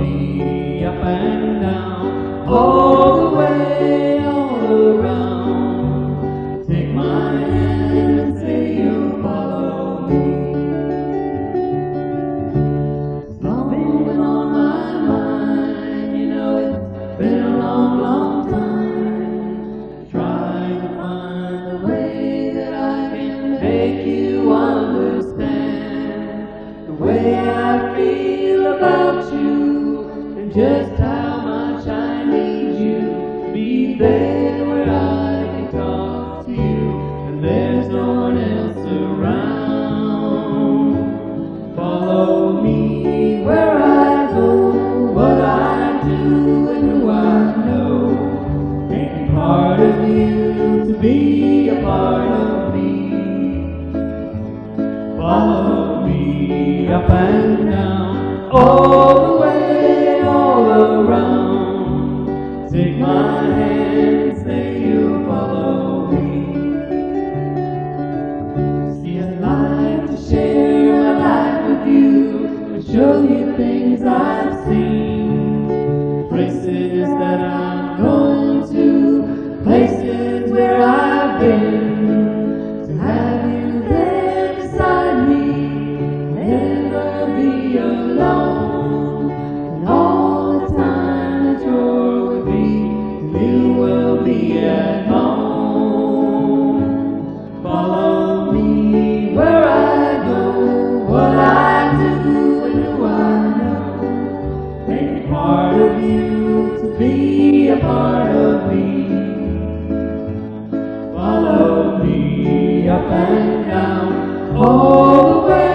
me up and down, all the way, all around. Take my hand and say you'll follow me. Something on my mind, you know it's been a long, long time. Trying to find a way that I can make you understand the way I feel about you just how much I need you be there where I can talk to you and there's no one else around. Follow me where I go, what I do and who I know. Make part of you to be a part of me. Follow me up and down, all Take my hand say you'll follow me. See, I'd like to share life with you and show you things part of me. Follow me up and down all the way.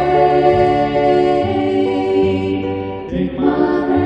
Take my hand.